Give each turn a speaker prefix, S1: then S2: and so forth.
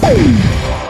S1: Boom!